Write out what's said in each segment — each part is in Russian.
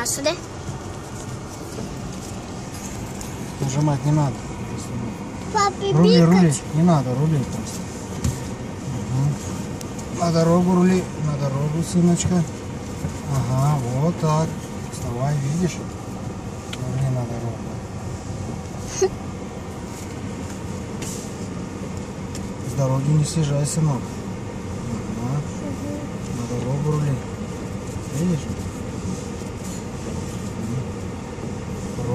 А сюда? Нажимать не надо. Папе Рули, рули. бегать. Не надо, рули просто. Мгм. На дорогу рули. На дорогу, сыночка. Ага, вот так. Вставай, видишь? Рули на дорогу. С дороги не съезжай, сынок. Ага. На дорогу рули. Видишь?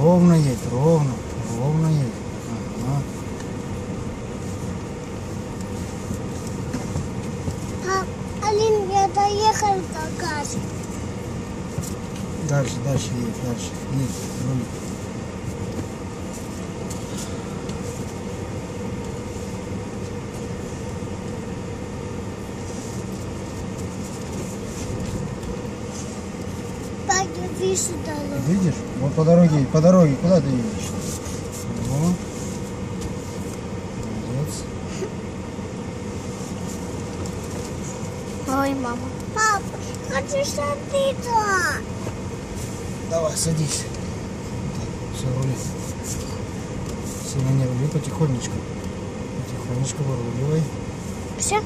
Ровно едь, ровно. Ровно едь. Ага. Пап, Алин, я доехал до. Дальше, дальше едь, дальше. Едь, рули. Дорогу. Видишь? Вот по дороге, по дороге. Куда ты едешь? Вот. Молодец. Ой, мама. Пап, хочу садиться. Давай, садись. Все, рули. Сильно не рули, потихонечку. Потихонечку выруливай. Все?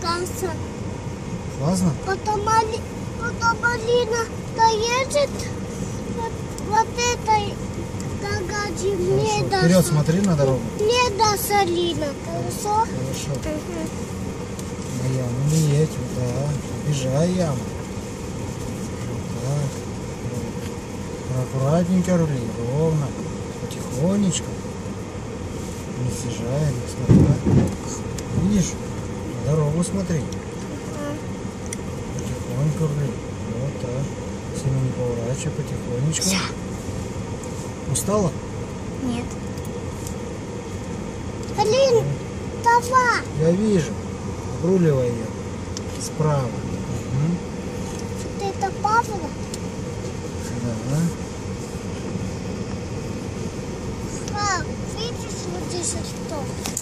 Кажется, Классно? потом, Али, потом Алина доедет вот, вот этой дороги мне Хорошо. Вперед даст. смотри на дорогу. Мне даст Алина, хорошо? Хорошо. Мгм. На яму не едь, так. Обижай яму. Вот так. Аккуратненько рули, ровно. Потихонечку. Не съезжай, не смотри. Видишь? Дорогу смотри. Потихоньку рули. Вот так. Сильно не поворачивай, потихонечку. Всё. Устала? Нет. Алин, давай. Я вижу. Обруливай ее. Справа. Вот это Павла. Да. Пап, видишь вот здесь что?